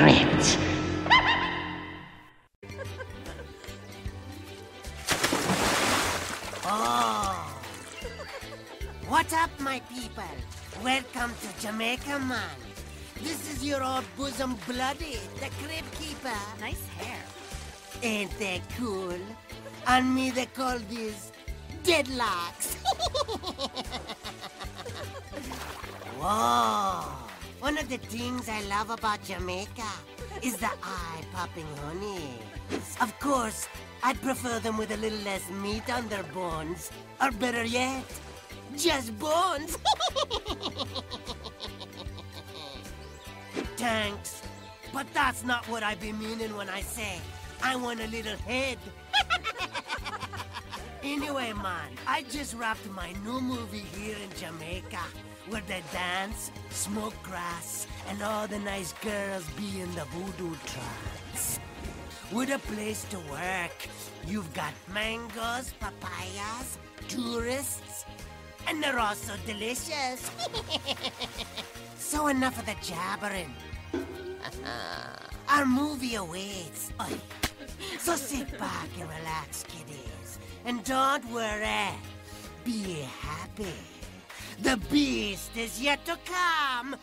correct. oh. What's up, my people? Welcome to Jamaica Man. This is your old bosom bloody, the Crypt Keeper. Nice hair. Ain't that cool? And me they call this deadlocks. Whoa. One of the things I love about Jamaica is the eye-popping honey. Of course, I'd prefer them with a little less meat on their bones. Or better yet, just bones. Thanks. But that's not what I be meaning when I say I want a little head. Anyway, man, I just wrapped my new movie here in Jamaica where they dance, smoke grass, and all the nice girls be in the voodoo trance. With a place to work, you've got mangoes, papayas, tourists, and they're all so delicious. so enough of the jabbering. Our movie awaits. So sit back and relax, kiddies. And don't worry. Be happy. The beast is yet to come.